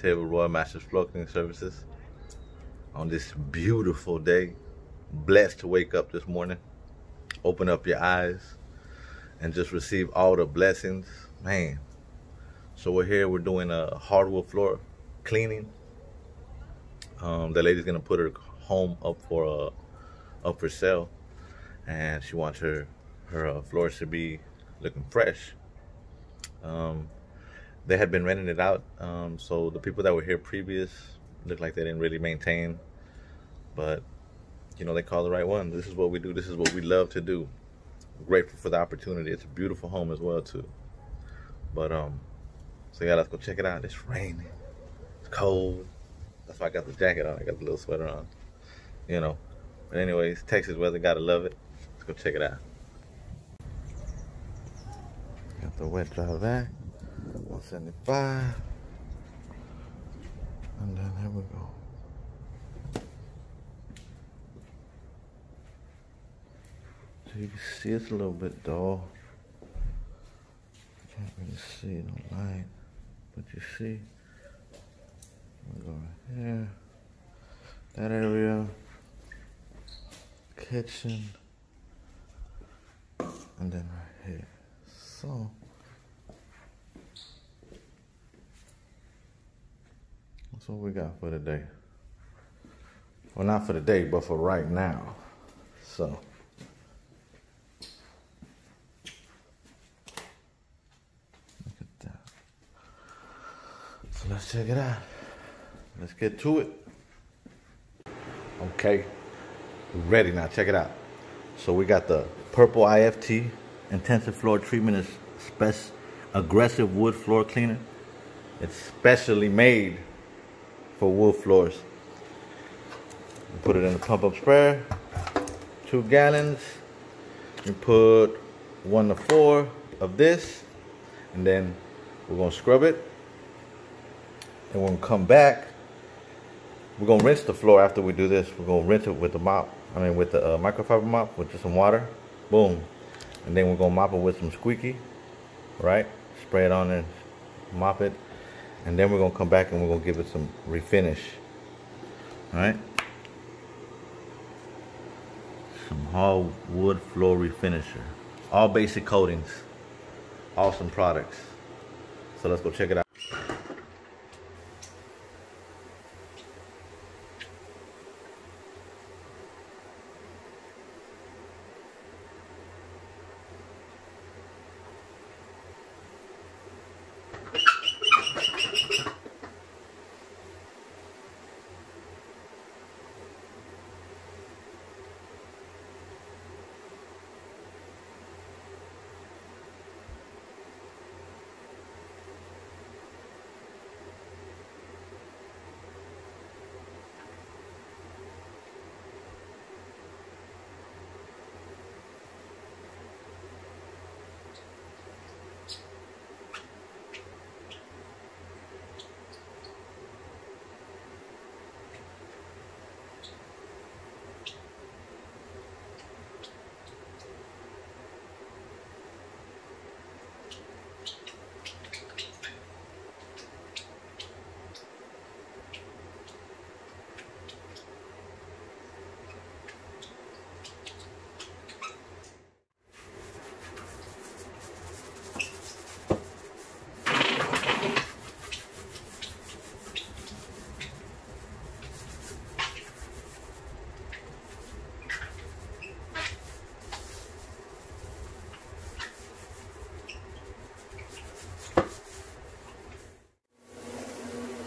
Here with Royal Masters Floor Cleaning Services on this beautiful day. Blessed to wake up this morning, open up your eyes, and just receive all the blessings. Man. So we're here, we're doing a hardwood floor cleaning. Um, the lady's gonna put her home up for uh, up for sale, and she wants her her uh, floors to be looking fresh. Um, they had been renting it out, um, so the people that were here previous looked like they didn't really maintain. But you know, they call the right one. This is what we do. This is what we love to do. I'm grateful for the opportunity. It's a beautiful home as well too. But um, so yeah, let's go check it out. It's raining. It's cold. That's why I got the jacket on. I got the little sweater on. You know. But anyways, Texas weather, gotta love it. Let's go check it out. Got the wet dry vac. 175. And then here we go. So you can see it's a little bit dull. Can't really see it light. But you see, we go right here. That area. Kitchen. And then right here. So That's what we got for today. Well, not for today, but for right now. So. Look at that. So let's check it out. Let's get to it. Okay. Ready now. Check it out. So we got the purple IFT intensive floor treatment is aggressive wood floor cleaner. It's specially made for wood floors. Put it in a pump up sprayer, two gallons. You put one to four of this, and then we're gonna scrub it. And when gonna come back. We're gonna rinse the floor after we do this. We're gonna rinse it with the mop. I mean, with the uh, microfiber mop with just some water. Boom. And then we're gonna mop it with some squeaky, right? Spray it on and mop it and then we're gonna come back and we're gonna give it some refinish. All right? Some hardwood floor refinisher. All basic coatings. Awesome products. So let's go check it out.